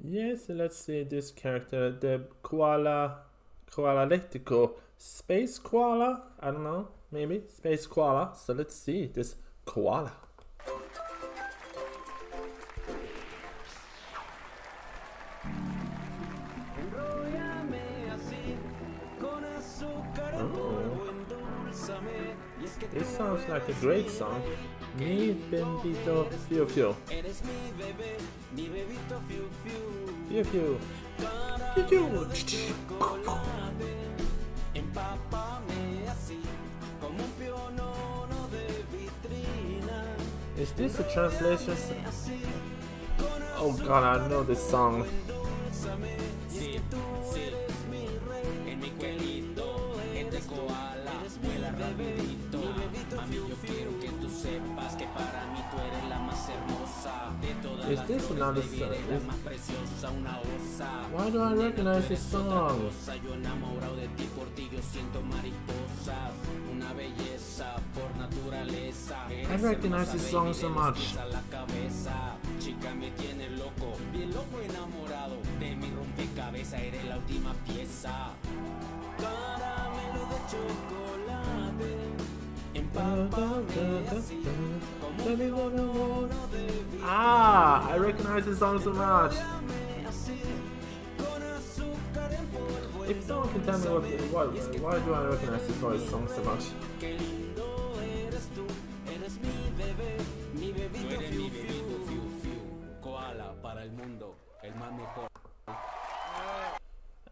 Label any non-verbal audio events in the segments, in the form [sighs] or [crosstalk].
Yes, let's see this character, the koala, koala letico, space koala. I don't know, maybe space koala. So let's see this koala. This sounds like a great song. Mi bebito fiu fiu. Fiu fiu. Fiu fiu. Is this a translation? Oh god, I know this song. Mira bebito, mami yo quiero que tú sepas que para mí tú eres la más hermosa de todas Is this las este flores, baby, eres la más preciosa, una osa. Why do I recognize this song? Yo enamorado de ti, por ti yo siento mariposas, una belleza por naturaleza. I recognize this song so much. La cabeza, chica me tiene loco, bien loco enamorado de mi rompecabezas, eres la última pieza. Ah, I recognize this song so much. If someone can tell me what, why, why do I recognize this voice song so much?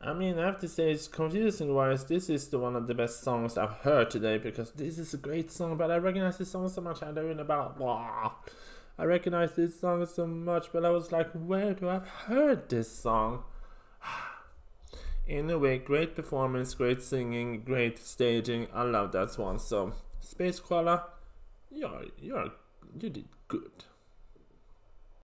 I mean, I have to say, it's confusing wise, this is the one of the best songs I've heard today because this is a great song, but I recognize this song so much. I don't know about blah. I recognize this song so much, but I was like, where do I've heard this song? [sighs] Anyway, great performance, great singing, great staging. I love that one. So, Space Koala, you're you're you did good.